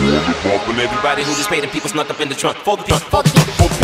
Everybody who just paid the people's not up in the trunk. for the people. the.